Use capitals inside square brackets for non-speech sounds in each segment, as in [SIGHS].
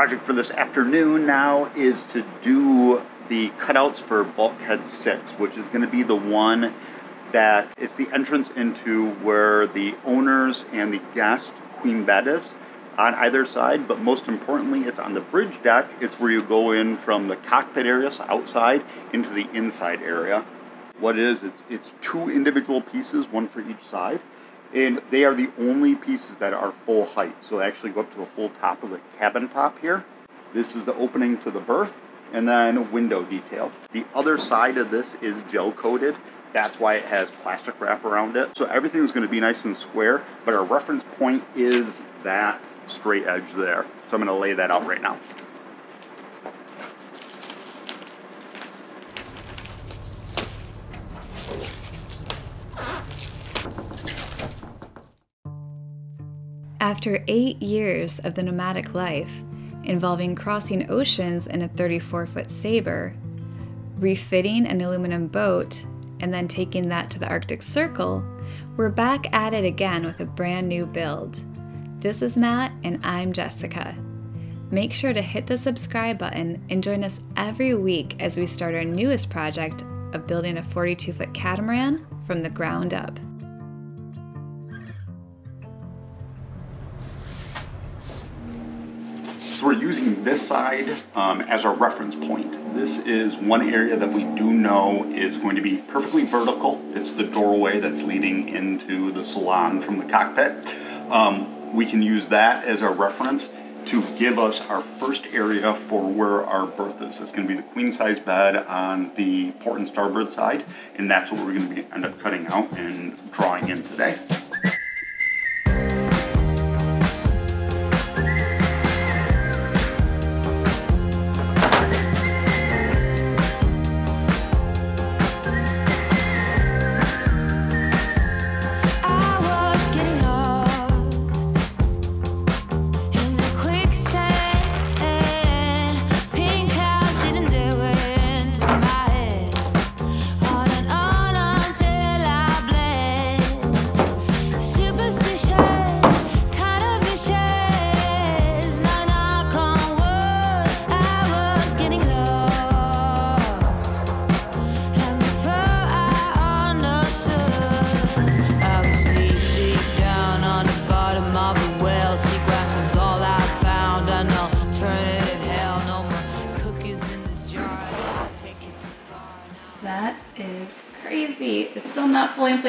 project for this afternoon now is to do the cutouts for bulkhead 6, which is going to be the one that it's the entrance into where the owners and the guest queen bed is on either side, but most importantly, it's on the bridge deck. It's where you go in from the cockpit area, so outside, into the inside area. What it is, it's, it's two individual pieces, one for each side, and they are the only pieces that are full height. So they actually go up to the whole top of the cabin top here. This is the opening to the berth, and then window detail. The other side of this is gel coated. That's why it has plastic wrap around it. So everything's gonna be nice and square, but our reference point is that straight edge there. So I'm gonna lay that out right now. After eight years of the nomadic life, involving crossing oceans in a 34 foot Sabre, refitting an aluminum boat, and then taking that to the Arctic Circle, we're back at it again with a brand new build. This is Matt, and I'm Jessica. Make sure to hit the subscribe button and join us every week as we start our newest project of building a 42 foot catamaran from the ground up. So we're using this side um, as our reference point. This is one area that we do know is going to be perfectly vertical. It's the doorway that's leading into the salon from the cockpit. Um, we can use that as our reference to give us our first area for where our berth is. It's going to be the queen size bed on the port and starboard side, and that's what we're going to be, end up cutting out and drawing in today.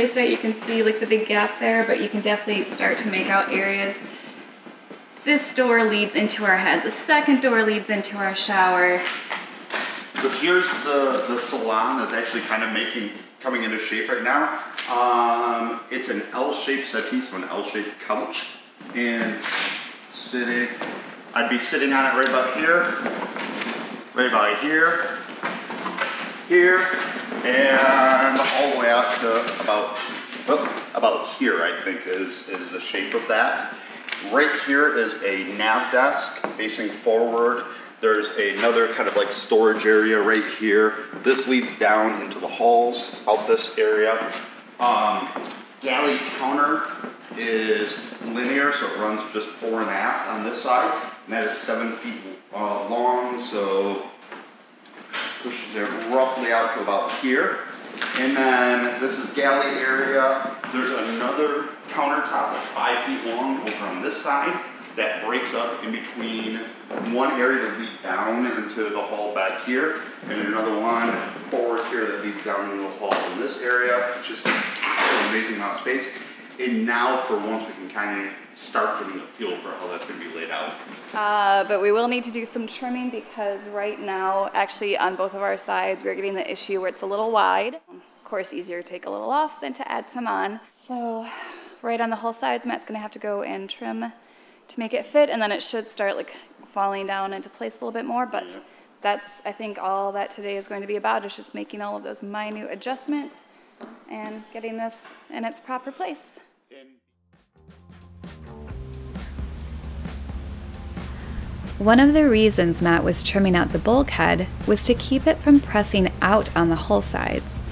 Place yet. You can see like the big gap there, but you can definitely start to make out areas. This door leads into our head. The second door leads into our shower. So here's the, the salon that's actually kind of making, coming into shape right now. Um, it's an L-shaped settee, so an L-shaped couch. And sitting, I'd be sitting on it right about here, right about here, here, and all the way out to about, about here, I think, is, is the shape of that. Right here is a nav desk facing forward. There's another kind of like storage area right here. This leads down into the hulls, out this area. Um, galley counter is linear, so it runs just four and a half on this side, and that is seven feet uh, long, so pushes it roughly out to about here. And then this is galley area. There's another countertop that's five feet long over on this side that breaks up in between one area that leads down into the hull back here, and another one forward here that leads down into the hull in this area. Just an amazing amount of space. And now for once we can kind of start getting a feel for how that's going to be laid out. Uh, but we will need to do some trimming because right now, actually on both of our sides, we're getting the issue where it's a little wide. Of course, easier to take a little off than to add some on. So right on the hull sides, Matt's going to have to go and trim to make it fit, and then it should start like falling down into place a little bit more, but yeah. that's, I think, all that today is going to be about, is just making all of those minute adjustments and getting this in its proper place. One of the reasons Matt was trimming out the bulkhead was to keep it from pressing out on the hull sides.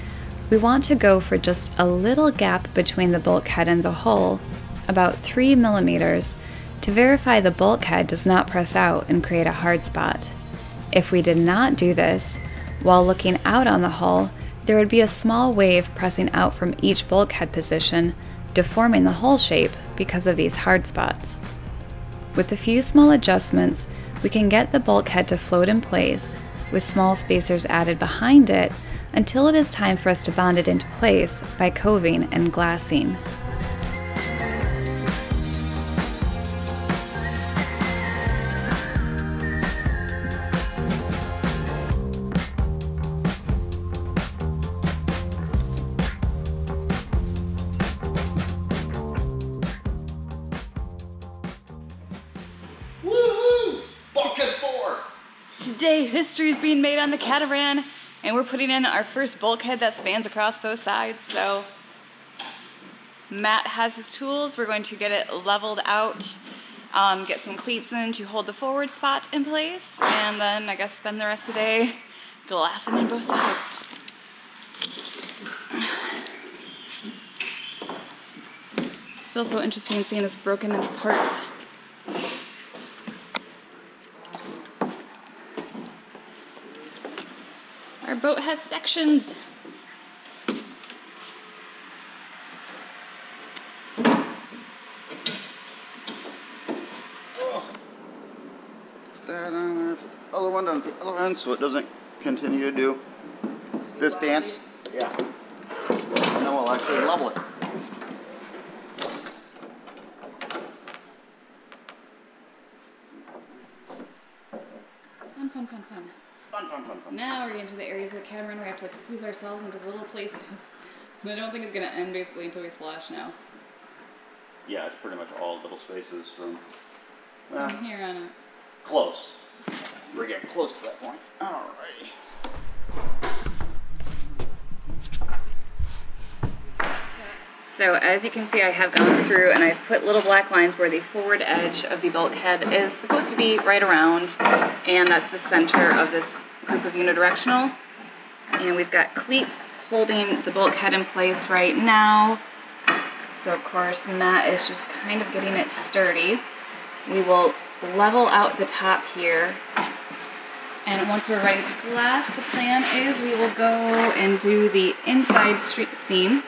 We want to go for just a little gap between the bulkhead and the hull, about 3 millimeters, to verify the bulkhead does not press out and create a hard spot. If we did not do this, while looking out on the hull, there would be a small wave pressing out from each bulkhead position, deforming the hull shape because of these hard spots. With a few small adjustments, we can get the bulkhead to float in place, with small spacers added behind it until it is time for us to bond it into place by coving and glassing. Today, history is being made on the catamaran, and we're putting in our first bulkhead that spans across both sides. So, Matt has his tools. We're going to get it leveled out, um, get some cleats in to hold the forward spot in place, and then I guess spend the rest of the day glassing on both sides. Still so interesting seeing this broken into parts. Our boat has sections. Oh. That on the other one on the other end so it doesn't continue to do this dance. Yeah. And then we'll actually level it. Fun, fun, fun, fun. Fun, fun, fun, fun. Now we're getting to the areas of the catamaran where we have to like squeeze ourselves into the little places. But [LAUGHS] I don't think it's gonna end basically until we splash now. Yeah, it's pretty much all little spaces from. From Well, here on out. close. We're getting close to that point. Alrighty. So as you can see, I have gone through and I've put little black lines where the forward edge of the bulkhead is supposed to be right around, and that's the center of this group of unidirectional. And we've got cleats holding the bulkhead in place right now. So of course, Matt is just kind of getting it sturdy. We will level out the top here. And once we're ready to glass, the plan is we will go and do the inside street seam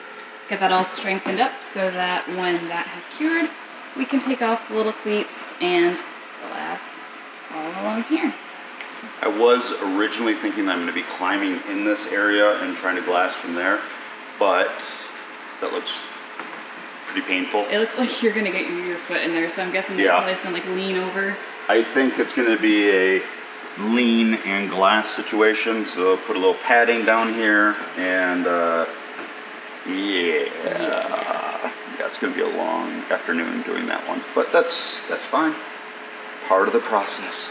get that all strengthened up so that when that has cured, we can take off the little cleats and glass all along here. I was originally thinking that I'm going to be climbing in this area and trying to glass from there, but that looks pretty painful. It looks like you're gonna get your, foot in there, so I'm guessing Yeah. you're probably just gonna like lean over. I think it's going to be a lean and glass situation, so put a little padding down here, and uh, yeah, yeah, it's going to be a long afternoon doing that one, but that's that's fine. Part of the process.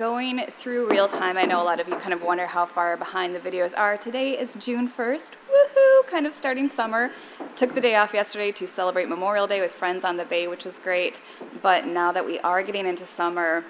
Going through real time, I know a lot of you kind of wonder how far behind the videos are. Today is June 1st, woohoo, kind of starting summer. Took the day off yesterday to celebrate Memorial Day with friends on the bay, which was great. But now that we are getting into summer,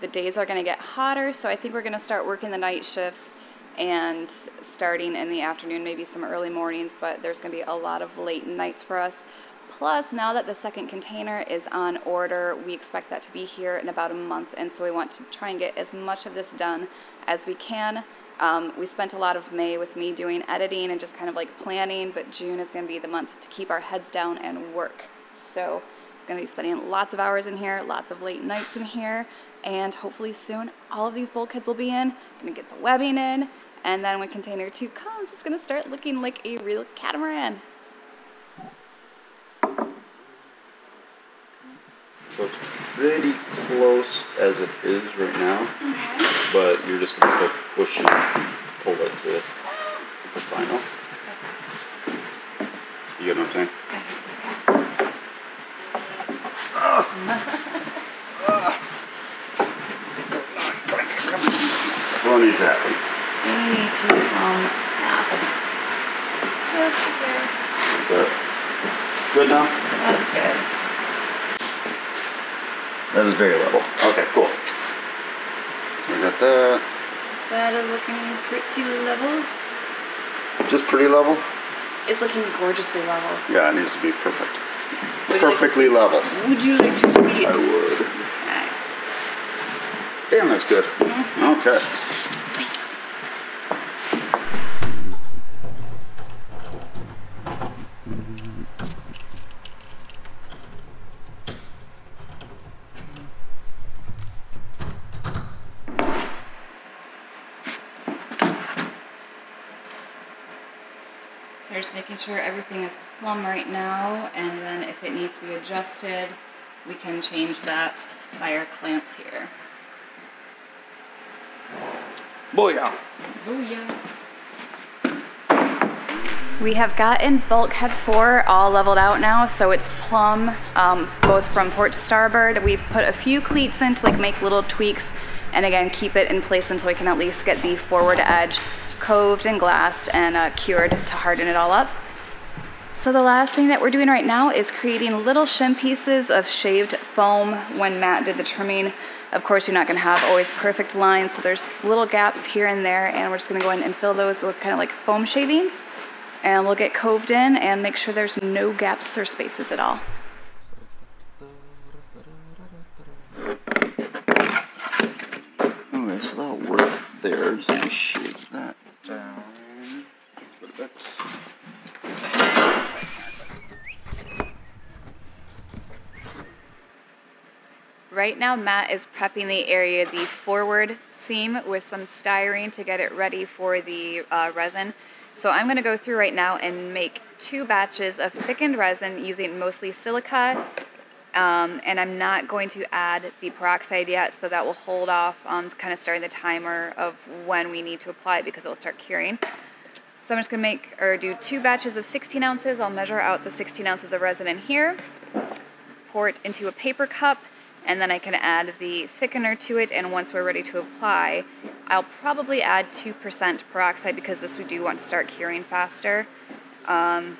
the days are gonna get hotter, so I think we're gonna start working the night shifts and starting in the afternoon, maybe some early mornings, but there's gonna be a lot of late nights for us. Plus, now that the second container is on order, we expect that to be here in about a month, and so we want to try and get as much of this done as we can. Um, we spent a lot of May with me doing editing and just kind of like planning, but June is going to be the month to keep our heads down and work. So, I'm going to be spending lots of hours in here, lots of late nights in here, and hopefully soon all of these bulkheads will be in. I'm Going to get the webbing in, and then when container two comes, it's going to start looking like a real catamaran. So it's pretty close as it is right now, mm-hmm. but you're just gonna push and pull it to the final. You get what I'm saying? What needs to happen? We need to come out. Just here. Is that good now? That's good. That is very level. Okay, cool. So we got that. That is looking pretty level. Just pretty level? It's looking gorgeously level. Yeah, it needs to be perfect. Would you like perfectly level. Would you like to see it? I would. Okay. Damn, that's good. Mm-hmm. Okay. So we're just making sure everything is plumb right now, and then if it needs to be adjusted, we can change that by our clamps here. Booyah. Booyah. We have gotten bulkhead four all leveled out now, so it's plumb, um, both from port to starboard. We've put a few cleats in to like make little tweaks, and again keep it in place until we can at least get the forward edge coved and glassed and uh, cured to harden it all up. So the last thing that we're doing right now is creating little shim pieces of shaved foam when Matt did the trimming. Of course, you're not gonna have always perfect lines, so there's little gaps here and there, and we're just gonna go in and fill those with kind of like foam shavings. And we'll get coved in and make sure there's no gaps or spaces at all. Okay, so that'll work there. So shave that down. a little bit. Right now, Matt is prepping the area, the forward seam with some styrene to get it ready for the uh, resin. So I'm gonna go through right now and make two batches of thickened resin using mostly silica. Um, and I'm not going to add the peroxide yet, so that will hold off on kind of starting the timer of when we need to apply it because it'll start curing. So I'm just gonna make or do two batches of 16 ounces. I'll measure out the 16 ounces of resin in here pour it into a paper cup and then I can add the thickener to it and once we're ready to apply I'll probably add 2% peroxide because this we do want to start curing faster um,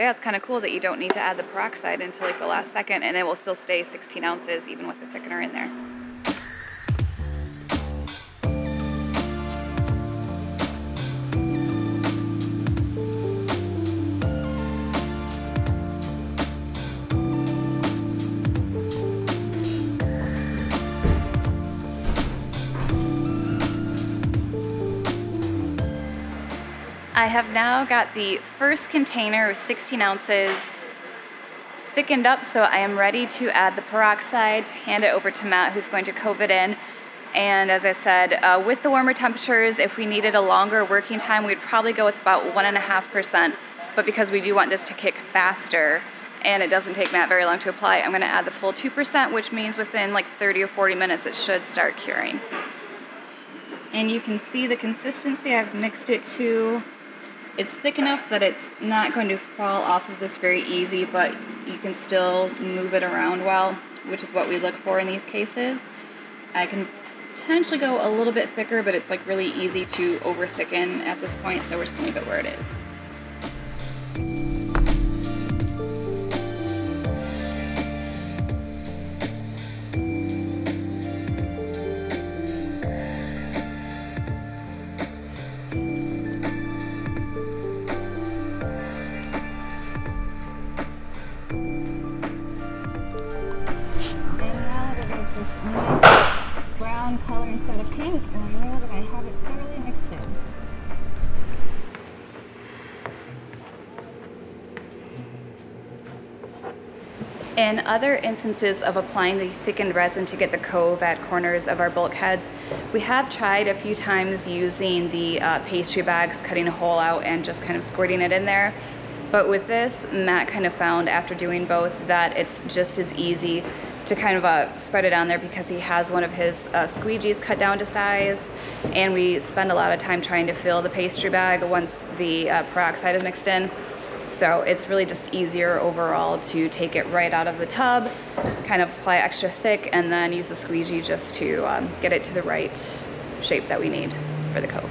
yeah it's kind of cool that you don't need to add the peroxide until like the last second and it will still stay 16 ounces even with the thickener in there I have now got the first container of 16 ounces thickened up, so I am ready to add the peroxide, hand it over to Matt, who's going to cove it in. And as I said, uh, with the warmer temperatures, if we needed a longer working time, we'd probably go with about 1.5%. But because we do want this to kick faster, and it doesn't take Matt very long to apply, I'm gonna add the full 2%, which means within like 30 or 40 minutes, it should start curing. And you can see the consistency, I've mixed it to it's thick enough that it's not going to fall off of this very easy, but you can still move it around well, which is what we look for in these cases. I can potentially go a little bit thicker, but it's like really easy to over thicken at this point, so we're just gonna it where it is. In other instances of applying the thickened resin to get the cove at corners of our bulkheads, we have tried a few times using the uh, pastry bags, cutting a hole out and just kind of squirting it in there. But with this, Matt kind of found after doing both that it's just as easy to kind of uh, spread it on there because he has one of his uh, squeegees cut down to size and we spend a lot of time trying to fill the pastry bag once the uh, peroxide is mixed in. So it's really just easier overall to take it right out of the tub, kind of apply extra thick and then use the squeegee just to um, get it to the right shape that we need for the cove.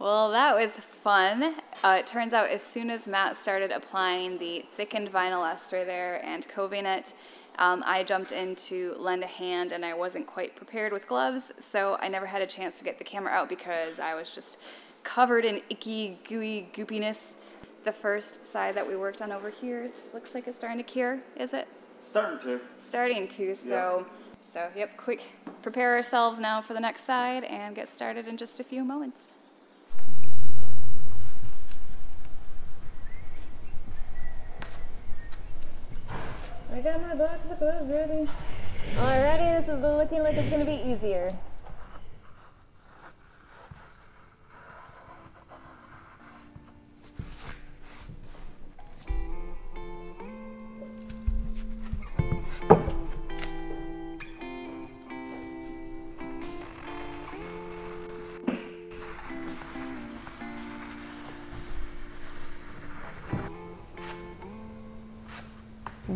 Well, that was fun. Uh, it turns out as soon as Matt started applying the thickened vinyl ester there and coving it, um, I jumped in to lend a hand and I wasn't quite prepared with gloves, so I never had a chance to get the camera out because I was just covered in icky, gooey goopiness. The first side that we worked on over here looks like it's starting to cure, is it? Starting to. Starting to, so, so yep, quick, prepare ourselves now for the next side and get started in just a few moments. I got my box of gloves ready. Alrighty, this is looking like it's gonna be easier.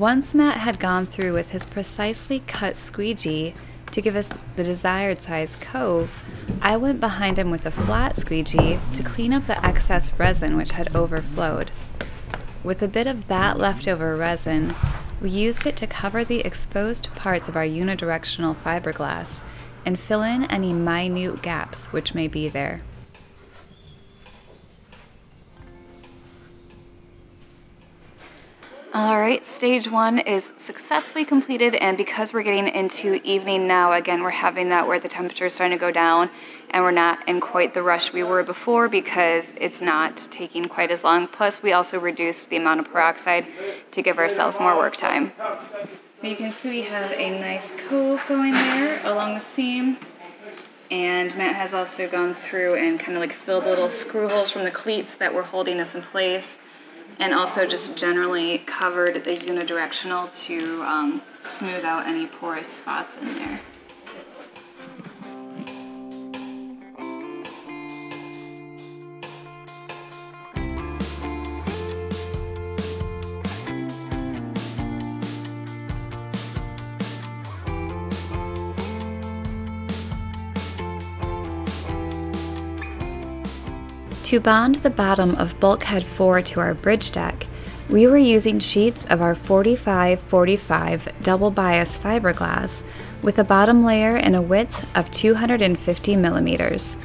Once Matt had gone through with his precisely cut squeegee to give us the desired size cove, I went behind him with a flat squeegee to clean up the excess resin which had overflowed. With a bit of that leftover resin, we used it to cover the exposed parts of our unidirectional fiberglass and fill in any minute gaps which may be there. All right, stage one is successfully completed, and because we're getting into evening now, again, we're having that where the temperature is starting to go down, and we're not in quite the rush we were before because it's not taking quite as long. Plus, we also reduced the amount of peroxide to give ourselves more work time. You can see we have a nice cove going there along the seam, and Matt has also gone through and kind of like filled the little screw holes from the cleats that were holding us in place and also just generally covered the unidirectional to um, smooth out any porous spots in there. To bond the bottom of bulkhead 4 to our bridge deck, we were using sheets of our 45-45 double bias fiberglass with a bottom layer and a width of 250 millimeters.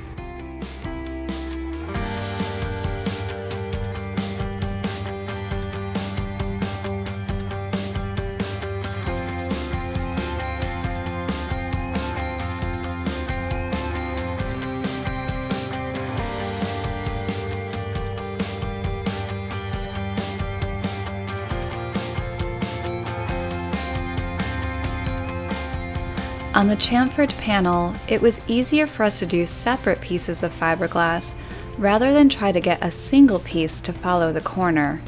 Chamfered panel, it was easier for us to do separate pieces of fiberglass rather than try to get a single piece to follow the corner.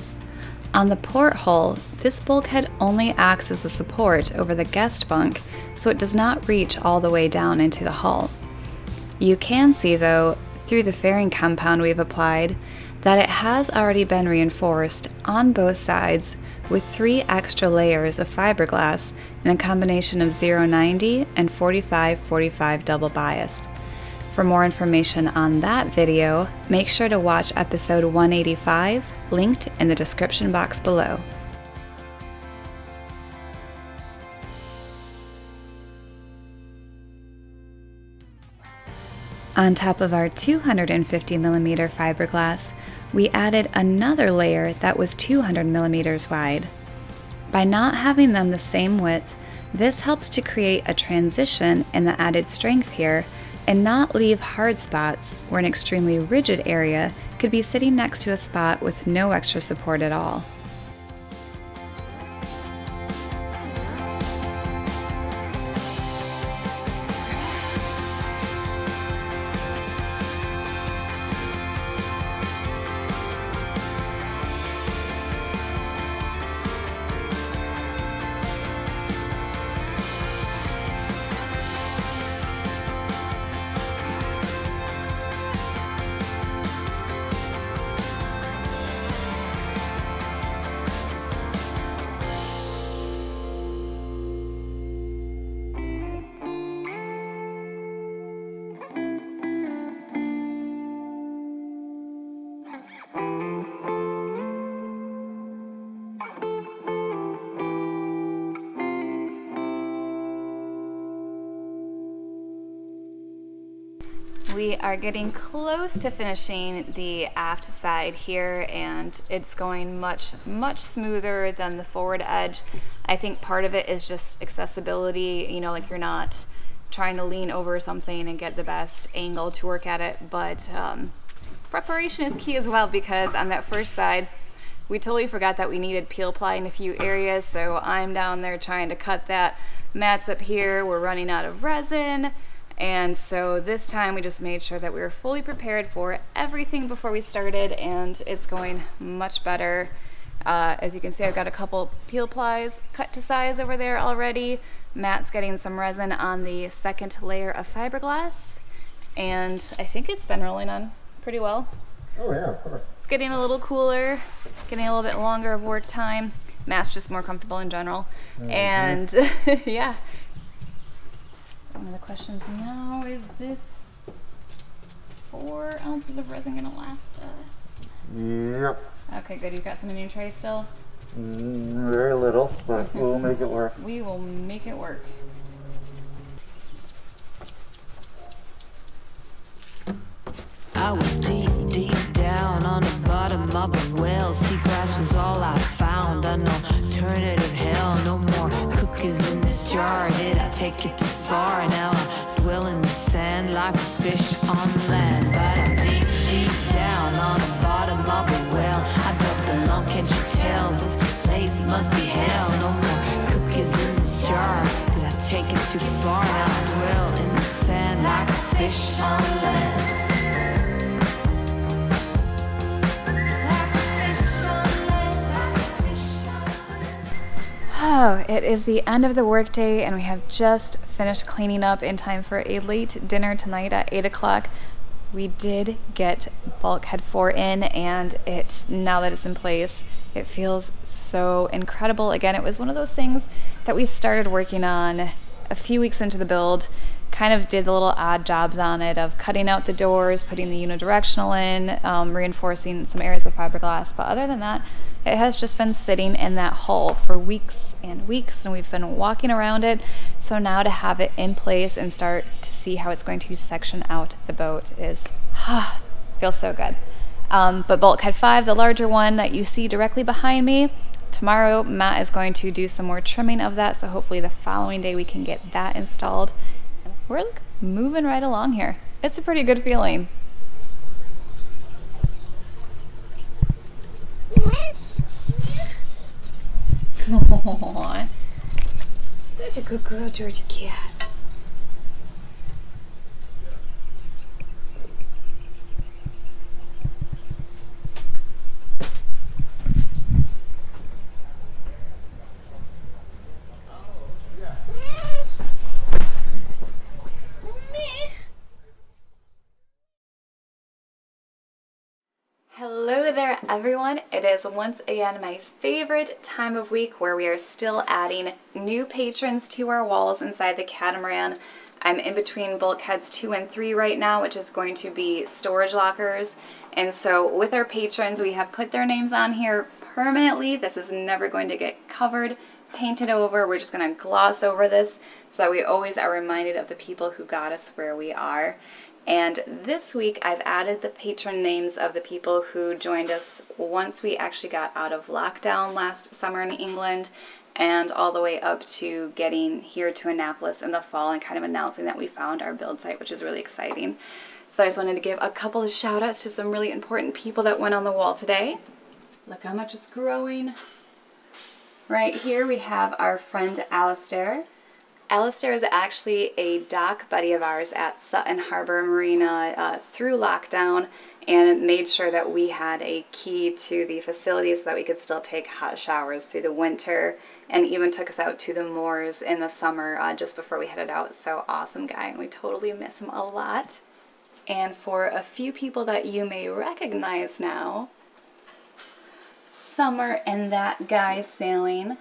On the port hull, this bulkhead only acts as a support over the guest bunk, so it does not reach all the way down into the hull. You can see, though, through the fairing compound we've applied, that it has already been reinforced on both sides with three extra layers of fiberglass in a combination of 090 and 45-45 double biased. For more information on that video, make sure to watch episode 185, linked in the description box below. On top of our 250 millimeter fiberglass, we added another layer that was 200 millimeters wide. By not having them the same width, this helps to create a transition in the added strength here and not leave hard spots where an extremely rigid area could be sitting next to a spot with no extra support at all. We are getting close to finishing the aft side here and it's going much, much smoother than the forward edge. I think part of it is just accessibility, you know, like you're not trying to lean over something and get the best angle to work at it, but um, preparation is key as well because on that first side, we totally forgot that we needed peel ply in a few areas, so I'm down there trying to cut that. Matt's up here, we're running out of resin, and so this time we just made sure that we were fully prepared for everything before we started, and it's going much better. Uh, as you can see, I've got a couple peel plies cut to size over there already. Matt's getting some resin on the second layer of fiberglass, and I think it's been rolling on pretty well. Oh yeah. It's getting a little cooler, getting a little bit longer of work time. Matt's just more comfortable in general. And [LAUGHS] yeah. One of the questions now is this four ounces of resin gonna last us? Yep. Okay, good. You've got some in your tray still? Mm, very little, but [LAUGHS] we'll make it work. We will make it work. I was deep, deep down on the bottom of a well. Seagrass was all I found. An alternative hell. No more cookies in this jar. Did I take it too dwell in the sand like a fish on land. But I'm deep, deep down on the bottom of a well. I can't you tell? This place must be hell. No more cookies in this jar. Did I take it too far? Now I dwell in the sand like a fish on land. Oh, it is the end of the workday and we have just finished cleaning up in time for a late dinner tonight at 8 o'clock. We did get Bulkhead 4 in and it's now that it's in place, it feels so incredible. Again, it was one of those things that we started working on a few weeks into the build, kind of did the little odd jobs on it of cutting out the doors, putting the unidirectional in, um, reinforcing some areas of fiberglass. But other than that, it has just been sitting in that hull for weeks and weeks and we've been walking around it. So now to have it in place and start to see how it's going to section out the boat is, ah, [SIGHS] feels so good. Um, but bulkhead 5, the larger one that you see directly behind me, tomorrow Matt is going to do some more trimming of that. So hopefully the following day we can get that installed. We're like, moving right along here. It's a pretty good feeling. [LAUGHS] Such a good girl, Georgie cat. Hello there everyone. It is once again my favorite time of week where we are still adding new patrons to our walls inside the catamaran. I'm in between bulkheads 2 and 3 right now, which is going to be storage lockers. And so with our patrons, we have put their names on here permanently. This is never going to get covered, painted over. We're just going to gloss over this so that we always are reminded of the people who got us where we are. And this week I've added the patron names of the people who joined us once we actually got out of lockdown last summer in England and all the way up to getting here to Annapolis in the fall and kind of announcing that we found our build site, which is really exciting. So I just wanted to give a couple of shout outs to some really important people that went on the wall today. Look how much it's growing. Right here we have our friend Alistair. Alistair is actually a dock buddy of ours at Sutton Harbor Marina uh, through lockdown and made sure that we had a key to the facility so that we could still take hot showers through the winter and even took us out to the moors in the summer uh, just before we headed out. So awesome guy and we totally miss him a lot. And for a few people that you may recognize now, Summer and that guy sailing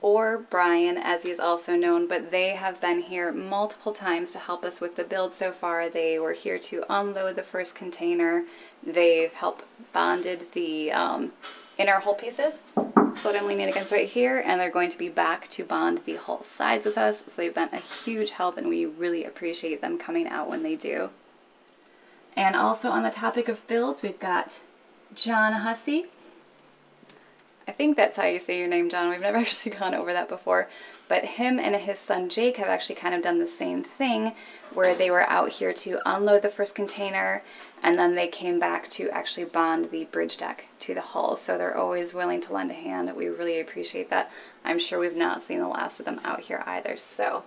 or Brian as he's also known, but they have been here multiple times to help us with the build so far. They were here to unload the first container. They've helped bonded the um, inner hull pieces. That's what I'm leaning against right here, and they're going to be back to bond the hull sides with us. So they've been a huge help, and we really appreciate them coming out when they do. And also on the topic of builds, we've got John Hussey. I think that's how you say your name, John. We've never [LAUGHS] actually gone over that before. But him and his son Jake have actually kind of done the same thing where they were out here to unload the first container and then they came back to actually bond the bridge deck to the hull. So they're always willing to lend a hand. We really appreciate that. I'm sure we've not seen the last of them out here either. So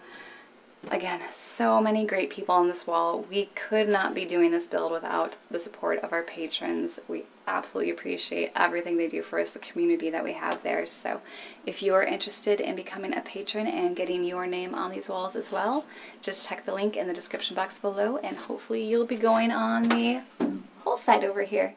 Again, so many great people on this wall. We could not be doing this build without the support of our patrons. We absolutely appreciate everything they do for us, the community that we have there. So if you are interested in becoming a patron and getting your name on these walls as well, just check the link in the description box below and hopefully you'll be going on the hull side over here.